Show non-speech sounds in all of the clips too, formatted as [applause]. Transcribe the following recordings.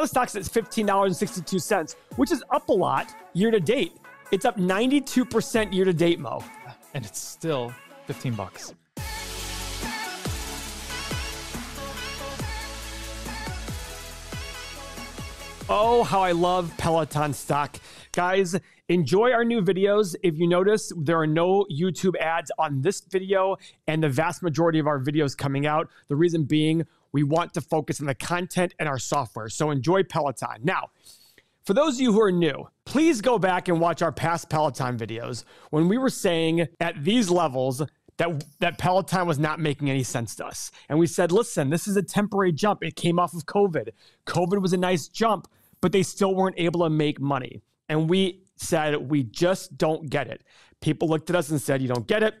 Now the stock's at $15.62, which is up a lot year to date. It's up 92% year to date, Mo. And it's still 15 bucks. Oh, how I love Peloton stock. Guys, enjoy our new videos. If you notice, there are no YouTube ads on this video and the vast majority of our videos coming out. The reason being, we want to focus on the content and our software. So enjoy Peloton. Now, for those of you who are new, please go back and watch our past Peloton videos when we were saying at these levels that, that Peloton was not making any sense to us. And we said, listen, this is a temporary jump. It came off of COVID. COVID was a nice jump, but they still weren't able to make money. And we said, we just don't get it. People looked at us and said, you don't get it.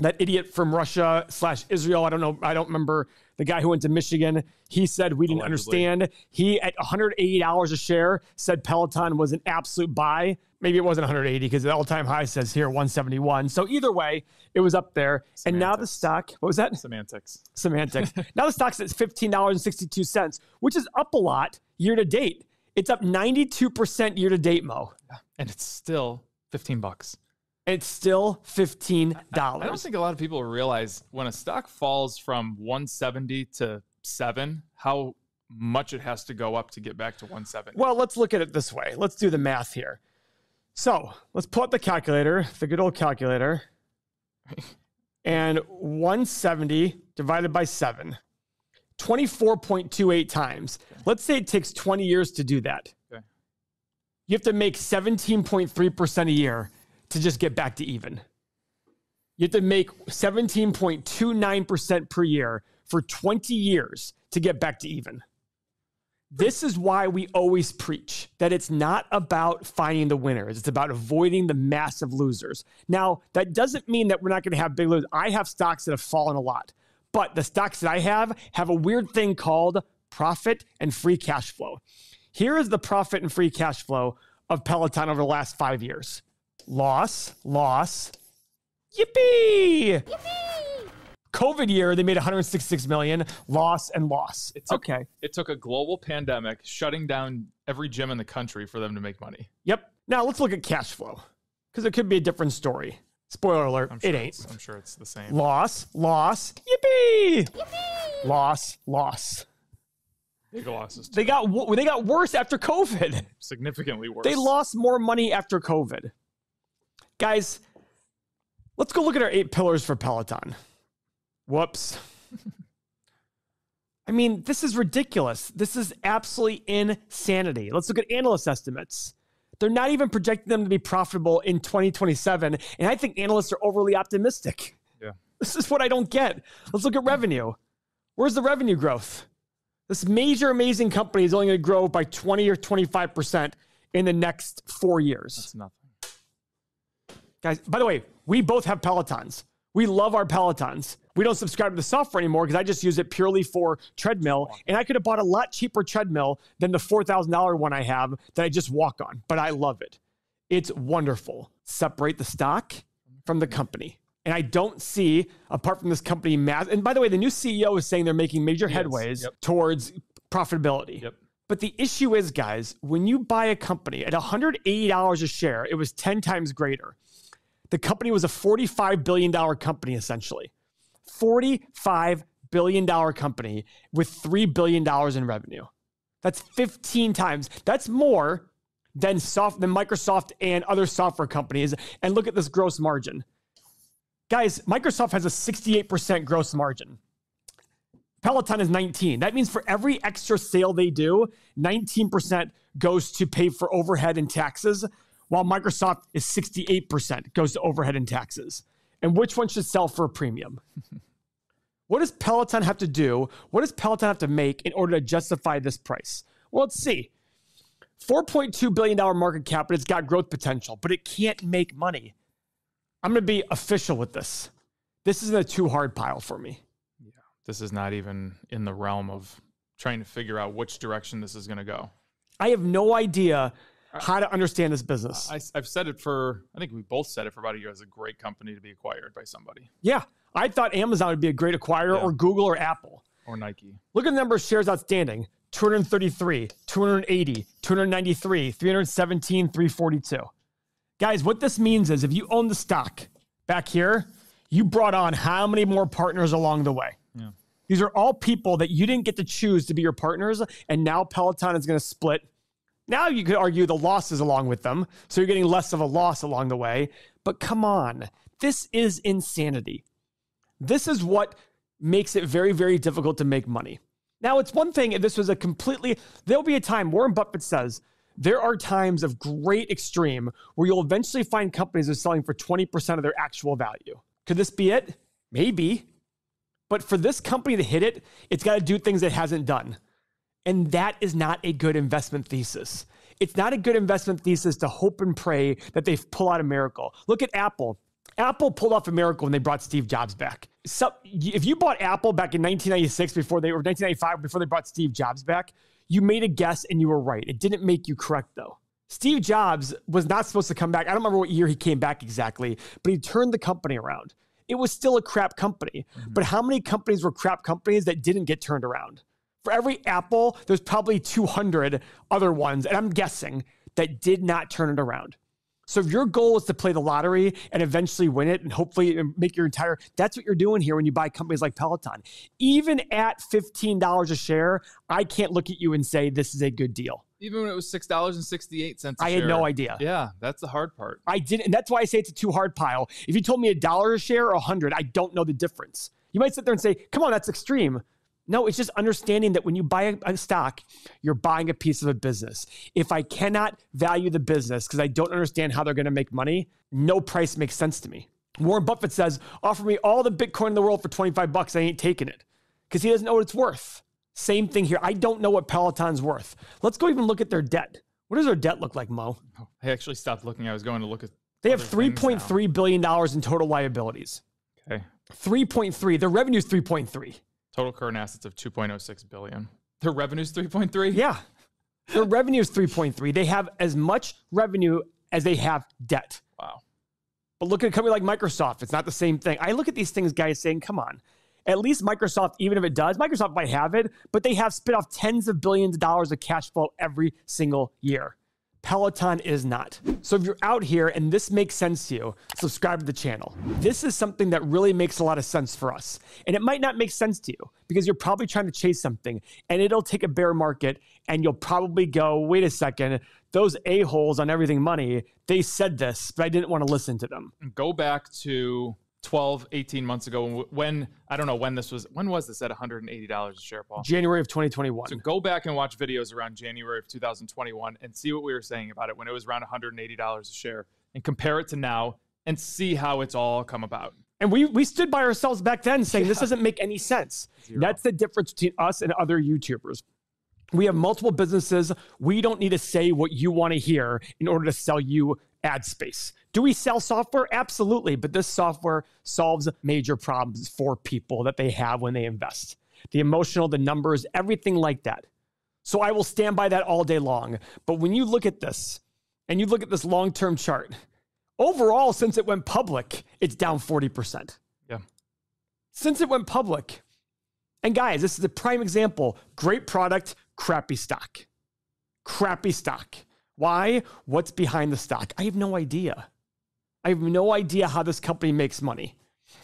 That idiot from Russia slash Israel, I don't know, I don't remember the guy who went to Michigan. He said we oh, didn't Allegedly. understand. He at $180 a share said Peloton was an absolute buy. Maybe it wasn't 180 because the all-time high says here 171. So either way, it was up there. And now the stock, what was that? Semantics. semantics. [laughs] now the stock's at $15.62, which is up a lot year to date. It's up 92% year to date, Mo. And it's still 15 bucks. It's still $15. I don't think a lot of people realize when a stock falls from 170 to 7, how much it has to go up to get back to 170. well, let's look at it this way. Let's do the math here. So let's pull up the calculator, the good old calculator. [laughs] And 170 divided by 7, 24.28 times. Let's say it takes 20 years to do that. Okay. You have to make 17.3% a year to just get back to even. You have to make 17.29% per year for 20 years to get back to even. This is why we always preach that it's not about finding the winners, it's about avoiding the massive losers. Now, that doesn't mean that we're not going to have big losers. I have stocks that have fallen a lot, but the stocks that I have have a weird thing called profit and free cash flow. Here is the profit and free cash flow of Peloton over the last five years loss, loss, yippee! Yippee! COVID year, they made 166 million, loss and loss. It took, okay. It took a global pandemic shutting down every gym in the country for them to make money. Yep. Now let's look at cash flow because it could be a different story. Spoiler alert, I'm sure it it's- ain't. I'm sure it's the same. Loss, loss, yippee! Yippee! Loss, loss. Big losses. They got they got worse after COVID. significantly worse. They lost more money after COVID. Guys, let's go look at our eight pillars for Peloton. Whoops. [laughs] I mean, this is ridiculous. This is absolutely insanity. Let's look at analyst estimates. They're not even projecting them to be profitable in 2027. And I think analysts are overly optimistic. Yeah. This is what I don't get. Let's look at revenue. Where's the revenue growth? This major, amazing company is only going to grow by 20 or 25% in the next four years. That's nothing. Guys, by the way, we both have Pelotons. We love our Pelotons. We don't subscribe to the software anymore because I just use it purely for treadmill. And I could have bought a lot cheaper treadmill than the $4,000 one I have that I just walk on, but I love it. It's wonderful. Separate the stock from the company. And I don't see, apart from this company, mass. And by the way, the new CEO is saying they're making major Yes, headways yep. towards profitability. Yep. But the issue is, guys, when you buy a company at $180 a share, it was 10 times greater. The company was a $45 billion company, essentially. $45 billion company with $3 billion in revenue. That's 15 times. That's more than soft than Microsoft and other software companies. And look at this gross margin. Guys, Microsoft has a 68% gross margin. Peloton is 19. That means for every extra sale they do, 19% goes to pay for overhead and taxes, while Microsoft is 68% goes to overhead and taxes. And which one should sell for a premium? [laughs] what does Peloton have to do? What does Peloton have to make in order to justify this price? Well, let's see. $4.2 billion market cap, but it's got growth potential, but it can't make money. I'm going to be official with this. This isn't a too hard pile for me. Yeah. This is not even in the realm of trying to figure out which direction this is going to go. I have no idea how to understand this business. I, have said it for, I think we both said it for about a year as a great company to be acquired by somebody yeah, I thought Amazon would be a great acquirer Yeah. or Google or Apple. or Nike. Look at the number of shares outstanding 233, 280, 293, 317, 342. Guys, what this means is if you own the stock back here, you brought on how many more partners along the way? Yeah. These are all people that you didn't get to choose to be your partners, and now Peloton is going to split. Now you could argue the losses along with them, so you're getting less of a loss along the way. But come on, this is insanity. This is what makes it very, very difficult to make money. Now, it's one thing if this was a completely, there'll be a time, Warren Buffett says, there are times of great extreme where you'll eventually find companies are selling for 20% of their actual value. Could this be it? Maybe. But for this company to hit it, it's got to do things it hasn't done. And that is not a good investment thesis. It's not a good investment thesis to hope and pray that they pull out a miracle. Look at Apple. Apple pulled off a miracle when they brought Steve Jobs back. So if you bought Apple back in 1996 before they or 1995 before they brought Steve Jobs back, you made a guess and you were right. It didn't make you correct though. Steve Jobs was not supposed to come back. I don't remember what year he came back exactly, but he turned the company around. It was still a crap company. Mm-hmm. But how many companies were crap companies that didn't get turned around? For every Apple, there's probably 200 other ones, and I'm guessing that did not turn it around. So if your goal is to play the lottery and eventually win it and hopefully uh, make your entire that's what you're doing here when you buy companies like Peloton. Even at $15 a share, I can't look at you and say this is a good deal. Even when it was six dollars and sixty eight cents. I had no idea. Yeah, that's the hard part. I didn't, and that's why I say it's a too hard pile. If you told me a dollar a share or a hundred, I don't know the difference. You might sit there and say, "Come on, that's extreme." No, it's just understanding that when you buy a, stock, you're buying a piece of a business. If I cannot value the business because I don't understand how they're going to make money, no price makes sense to me. Warren Buffett says, offer me all the Bitcoin in the world for 25 bucks. I ain't taking it because he doesn't know what it's worth. Same thing here. I don't know what Peloton's worth. Let's go even look at their debt. What does their debt look like, Mo? Oh, I actually stopped looking. I was going to look at. They have $3.3 billion in total liabilities. Okay. 3.3. Their revenue is 3.3. Total current assets of 2.06 billion. Their revenue is 3.3? Yeah. Their revenue is 3.3. They have as much revenue as they have debt. Wow. But look at a company like Microsoft. It's not the same thing. I look at these things, guys, saying, come on. At least Microsoft, even if it does, Microsoft might have it, but they have spit off tens of billions of dollars of cash flow every single year. Peloton is not. So if you're out here and this makes sense to you, subscribe to the channel. This is something that really makes a lot of sense for us. And it might not make sense to you because you're probably trying to chase something and it'll take a bear market and you'll probably go, wait a second, those a-holes on everything money, they said this, but I didn't want to listen to them. Go back to 12, 18 months ago when I don't know when this was. When was this at $180 a share, Paul? January of 2021. So go back and watch videos around January of 2021 and see what we were saying about it when it was around $180 a share and compare it to now and see how it's all come about. And we we stood by ourselves back then saying yeah. this doesn't make any sense. Zero. That's the difference between us and other YouTubers. We have multiple businesses. We don't need to say what you want to hear in order to sell you ad space. Do we sell software? Absolutely. But this software solves major problems for people that they have when they invest the emotional, the numbers, everything like that. So I will stand by that all day long. But when you look at this and you look at this long term chart, overall, since it went public, it's down 40%. Yeah. Since it went public. And guys, this is a prime example great product, crappy stock. Crappy stock. Why? What's behind the stock? I have no idea. I have no idea how this company makes money.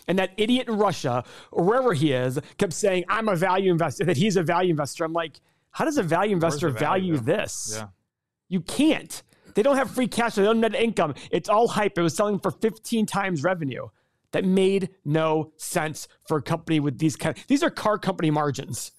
And that idiot in Russia, or wherever he is, kept saying, I'm a value investor, that he's a value investor. I'm like, how does a value investor value, value this? Yeah. You can't. They don't have free cash, they don't net income. It's all hype. It was selling for 15 times revenue. That made no sense for a company with these kind of, these are car company margins.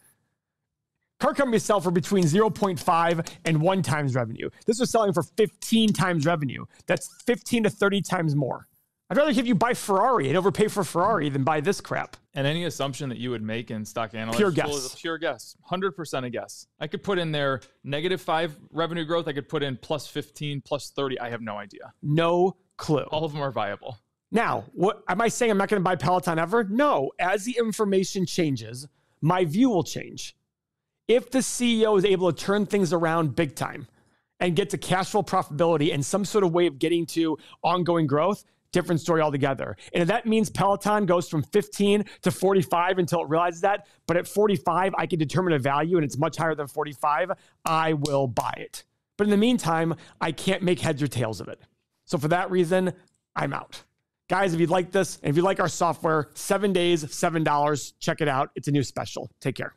Car companies sell for between 0.5 and 1 times revenue. This was selling for 15 times revenue. That's 15 to 30 times more. I'd rather give you buy Ferrari and overpay for Ferrari than buy this crap. And any assumption that you would make in stock analysis pure guess. is a pure guess. 100% a guess. I could put in there negative 5 revenue growth, I could put in plus 15, plus 30. I have no idea. No clue. All of them are viable. Now, what am I saying I'm not going to buy Peloton ever? No, as the information changes, my view will change if the CEO is able to turn things around big time and get to cash flow profitability and some sort of way of getting to ongoing growth, different story altogether. And if that means Peloton goes from 15 to 45 until it realizes that, but at 45, I can determine a value and it's much higher than 45, I will buy it. But in the meantime, I can't make heads or tails of it. So for that reason, I'm out. Guys, if you like this and if you like our software, seven days, $7, check it out. It's a new special. Take care.